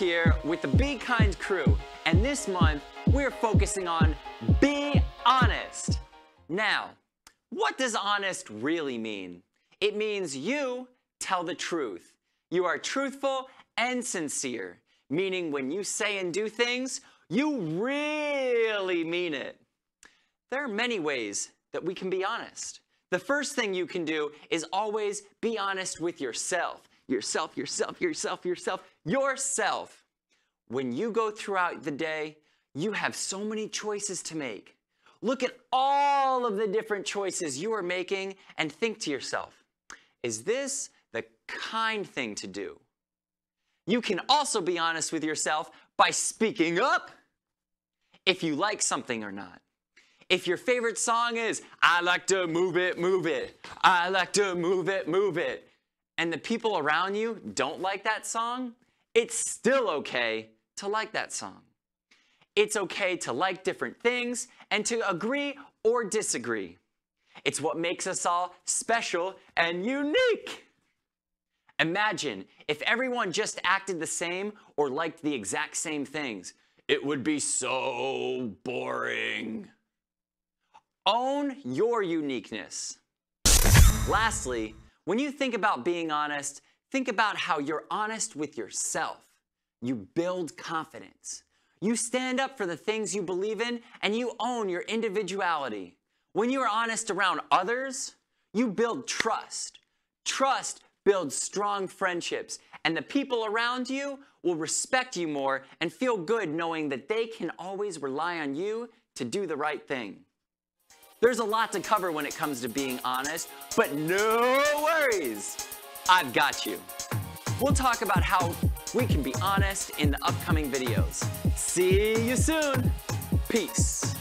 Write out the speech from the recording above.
here with the Be Kind crew, and this month we're focusing on Be Honest. Now, what does honest really mean? It means you tell the truth. You are truthful and sincere, meaning when you say and do things, you really mean it. There are many ways that we can be honest. The first thing you can do is always be honest with yourself. Yourself, yourself, yourself, yourself, yourself. When you go throughout the day, you have so many choices to make. Look at all of the different choices you are making and think to yourself, is this the kind thing to do? You can also be honest with yourself by speaking up if you like something or not. If your favorite song is, I like to move it, move it, I like to move it, move it, and the people around you don't like that song, it's still okay to like that song. It's okay to like different things and to agree or disagree. It's what makes us all special and unique. Imagine if everyone just acted the same or liked the exact same things. It would be so boring. Own your uniqueness. Lastly, when you think about being honest, think about how you're honest with yourself. You build confidence. You stand up for the things you believe in and you own your individuality. When you are honest around others, you build trust. Trust builds strong friendships, and the people around you will respect you more and feel good knowing that they can always rely on you to do the right thing. There's a lot to cover when it comes to being honest, but no worries. I've got you. We'll talk about how we can be honest in the upcoming videos. See you soon. Peace.